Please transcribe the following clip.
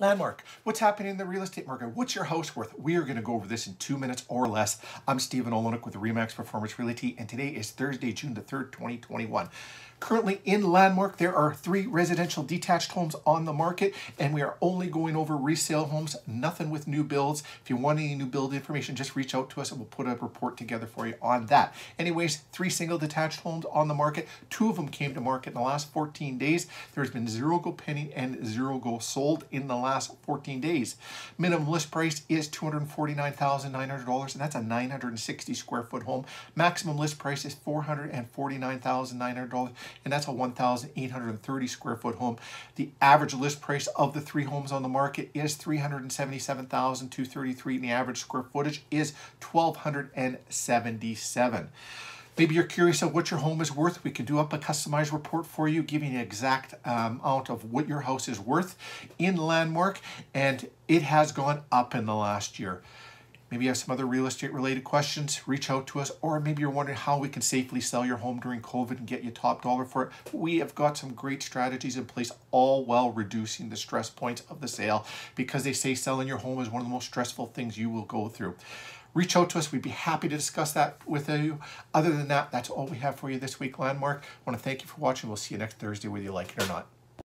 Landmark, what's happening in the real estate market? What's your house worth? We are going to go over this in two minutes or less. I'm Stephen Olyniuk with Remax Performance Realty, and today is Thursday, June the 3rd, 2021. Currently in Landmark, there are three residential detached homes on the market, and we are only going over resale homes, nothing with new builds. If you want any new build information, just reach out to us and we'll put a report together for you on that. Anyways, three single detached homes on the market. Two of them came to market in the last 14 days. There's been zero go pending and zero go sold in the last 14 days. Minimum list price is $249,900, and that's a 960 square foot home. Maximum list price is $449,900 and that's a 1,830 square foot home. The average list price of the three homes on the market is 377,233, and the average square footage is 1,277. Maybe you're curious of what your home is worth. We can do up a customized report for you, giving an exact um, amount of what your house is worth in Landmark, and it has gone up in the last year. Maybe you have some other real estate related questions, reach out to us, or maybe you're wondering how we can safely sell your home during COVID and get you top dollar for it. We have got some great strategies in place, all while reducing the stress points of the sale because they say selling your home is one of the most stressful things you will go through. Reach out to us. We'd be happy to discuss that with you. Other than that, that's all we have for you this week, Landmark. I want to thank you for watching. We'll see you next Thursday, whether you like it or not.